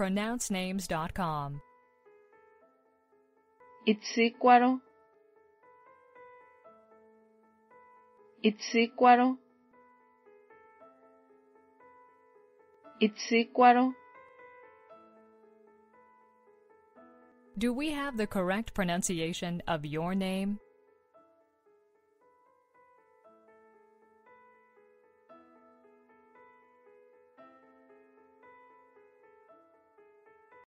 pronouncenames.com. Itzícuaro, Itzícuaro, Itzícuaro. Do we have the correct pronunciation of your name?